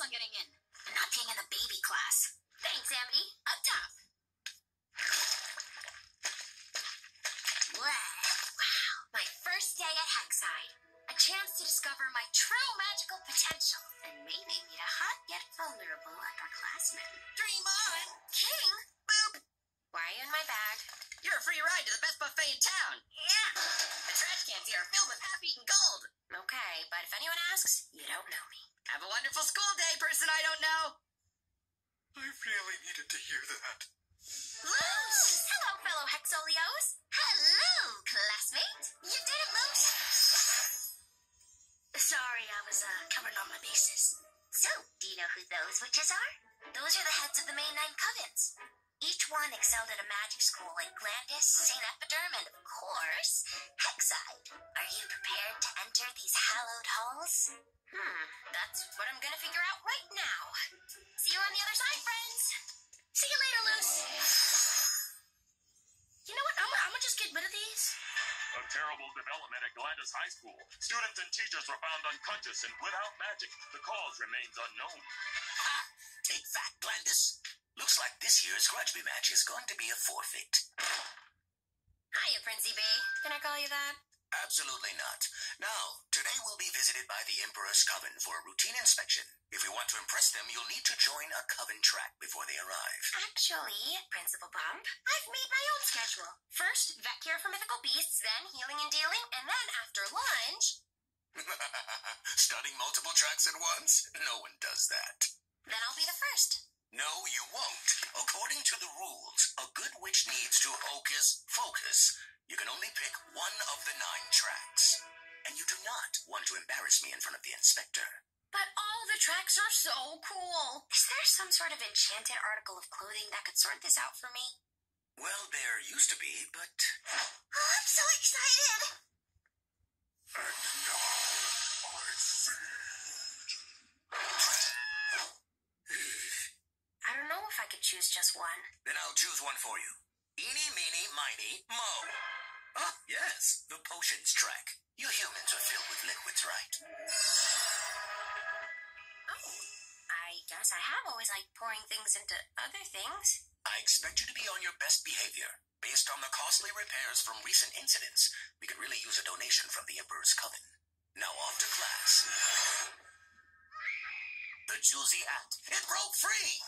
on getting in. I'm not being in the baby class. Thanks, Amity. Up top. Wow. My first day at Hexside. A chance to discover my true magical potential and maybe meet a hot yet vulnerable upperclassman. Dream on! King? Boop! Why are you in my bag? You're a free ride to the best buffet in town. Yeah. The trash cans here are filled with half-eaten gold. Okay, but if anyone asks, you don't know me. Have a wonderful school day, person I don't know. I really needed to hear that. Luz! Hello, fellow Hexolios. Hello, classmate. You did it, Luz. Sorry, I was uh, covering all my bases. So, do you know who those witches are? Those are the heads of the main nine covens. Each one excelled at a magic school like Glandus, St. Epiderm, and of course, Hexside. Are you prepared to enter these hallowed halls? Hmm, that's what I'm gonna figure out right now. See you on the other side, friends. See you later, Luz. You know what? I'm, I'm gonna just get rid of these. A terrible development at Glandus High School. Students and teachers were found unconscious and without magic. The cause remains unknown. Ha! Take that, Glandus. Looks like this year's Grudgby match is going to be a forfeit. Hiya, Princey B. Can I call you that? Absolutely not. Now, today we'll be visited by the Emperor's Coven for a routine inspection. If we want to impress them, you'll need to join a coven track before they arrive. Actually, Principal Bump, I've made my own schedule. First, vet care for mythical beasts, then healing and dealing, and then after lunch. Studying multiple tracks at once? No one does that. Then I'll be the first. No, you won't. According to the rules, a good witch needs to hocus focus. You can only pick one of the nine tracks. And you do not want to embarrass me in front of the inspector. But all the tracks are so cool. Is there some sort of enchanted article of clothing that could sort this out for me? Well, there used to be, but. Oh, I'm so excited! And now I I don't know if I could choose just one. Then I'll choose one for you. Eeny, meeny, miny, mo. Ah, yes, the potions track. You humans are filled with liquids, right? Oh, I guess I have always liked pouring things into other things. I expect you to be on your best behavior. Based on the costly repairs from recent incidents, we could really use a donation from the Emperor's Coven. Now off to class. The Juicy Hat. It broke free!